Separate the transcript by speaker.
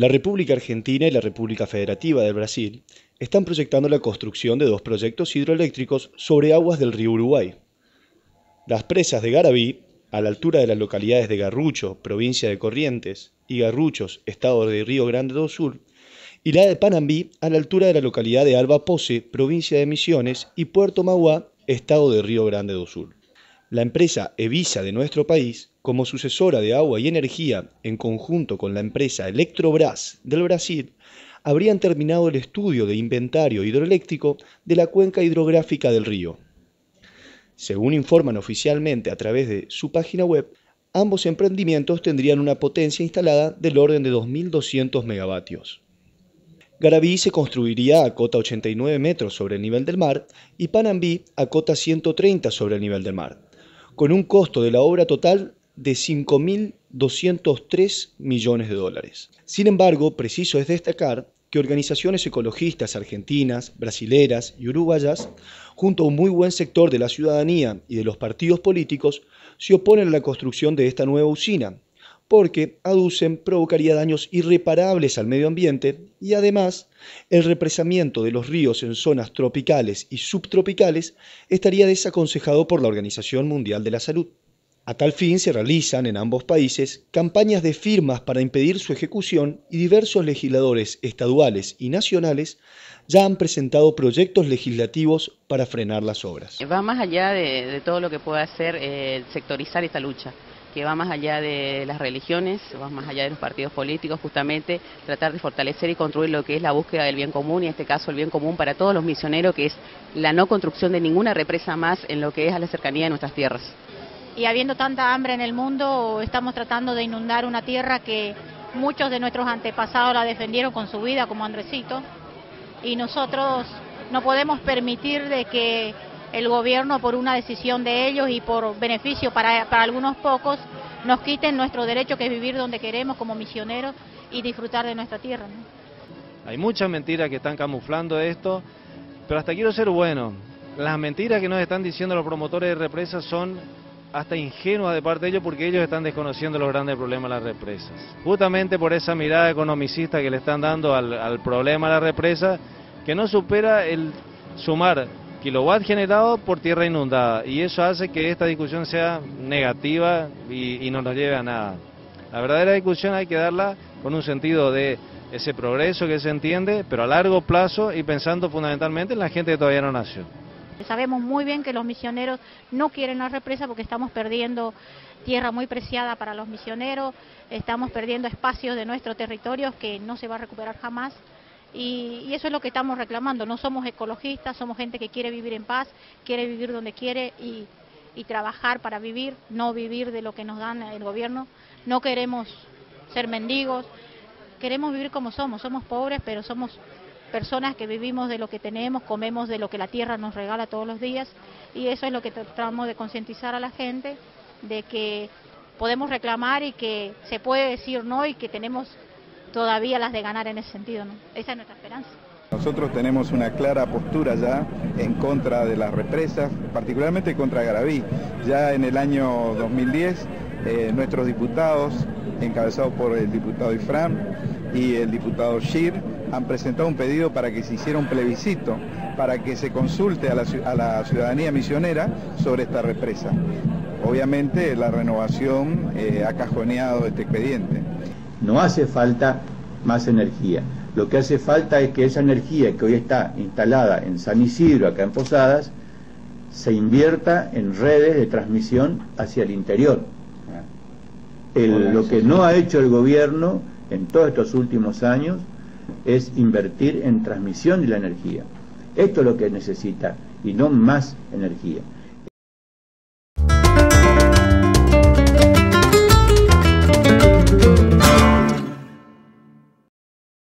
Speaker 1: La República Argentina y la República Federativa del Brasil están proyectando la construcción de dos proyectos hidroeléctricos sobre aguas del río Uruguay. Las presas de Garabí, a la altura de las localidades de Garrucho, provincia de Corrientes, y Garruchos, estado de Río Grande do Sul, y la de Panambí, a la altura de la localidad de Alba Pose, provincia de Misiones, y Puerto Mauá, estado de Río Grande do Sul. La empresa Evisa de nuestro país, como sucesora de agua y energía, en conjunto con la empresa Electrobras del Brasil, habrían terminado el estudio de inventario hidroeléctrico de la cuenca hidrográfica del río. Según informan oficialmente a través de su página web, ambos emprendimientos tendrían una potencia instalada del orden de 2.200 megavatios. Garabí se construiría a cota 89 metros sobre el nivel del mar y Panambí a cota 130 sobre el nivel del mar con un costo de la obra total de 5.203 millones de dólares. Sin embargo, preciso es destacar que organizaciones ecologistas argentinas, brasileras y uruguayas, junto a un muy buen sector de la ciudadanía y de los partidos políticos, se oponen a la construcción de esta nueva usina, porque, aducen, provocaría daños irreparables al medio ambiente y además el represamiento de los ríos en zonas tropicales y subtropicales estaría desaconsejado por la Organización Mundial de la Salud. A tal fin se realizan en ambos países campañas de firmas para impedir su ejecución y diversos legisladores estaduales y nacionales ya han presentado proyectos legislativos para frenar las obras.
Speaker 2: Va más allá de, todo lo que pueda hacer eh, sectorizar esta lucha que va más allá de las religiones, va más allá de los partidos políticos, justamente tratar de fortalecer y construir lo que es la búsqueda del bien común, y en este caso el bien común para todos los misioneros, que es la no construcción de ninguna represa más en lo que es a la cercanía de nuestras tierras.
Speaker 3: Y habiendo tanta hambre en el mundo, estamos tratando de inundar una tierra que muchos de nuestros antepasados la defendieron con su vida, como Andresito, y nosotros no podemos permitir de que el gobierno por una decisión de ellos y por beneficio para, algunos pocos nos quiten nuestro derecho que es vivir donde queremos como misioneros y disfrutar de nuestra tierra.
Speaker 4: Hay muchas mentiras que están camuflando esto, pero hasta quiero ser bueno. Las mentiras que nos están diciendo los promotores de represas son hasta ingenuas de parte de ellos porque ellos están desconociendo los grandes problemas de las represas. Justamente por esa mirada economicista que le están dando al, problema de la represa, que no supera el sumar kilowatt generado por tierra inundada y eso hace que esta discusión sea negativa y, no nos lleve a nada. La verdadera discusión hay que darla con un sentido de ese progreso que se entiende, pero a largo plazo y pensando fundamentalmente en la gente que todavía no nació.
Speaker 3: Sabemos muy bien que los misioneros no quieren la represa porque estamos perdiendo tierra muy preciada para los misioneros, estamos perdiendo espacios de nuestro territorio que no se va a recuperar jamás. Y, eso es lo que estamos reclamando. No somos ecologistas, somos gente que quiere vivir en paz, quiere vivir donde quiere y, trabajar para vivir, no vivir de lo que nos dan el gobierno. No queremos ser mendigos, queremos vivir como somos. Somos pobres, pero somos personas que vivimos de lo que tenemos, comemos de lo que la tierra nos regala todos los días y eso es lo que tratamos de concientizar a la gente de que podemos reclamar y que se puede decir no y que tenemos todavía las de ganar en ese sentido. ¿no? Esa es nuestra esperanza.
Speaker 5: Nosotros tenemos una clara postura ya en contra de las represas, particularmente contra Garaví. Ya en el año 2010, eh, nuestros diputados, encabezados por el diputado Ifram y el diputado Shir, han presentado un pedido para que se hiciera un plebiscito, para que se consulte a la, ciudadanía misionera sobre esta represa. Obviamente la renovación eh, ha cajoneado este expediente.
Speaker 6: No hace falta más energía. Lo que hace falta es que esa energía que hoy está instalada en San Isidro, acá en Posadas, se invierta en redes de transmisión hacia el interior. lo que no ha hecho el gobierno en todos estos últimos años es invertir en transmisión de la energía. Esto es lo que necesita y no más energía.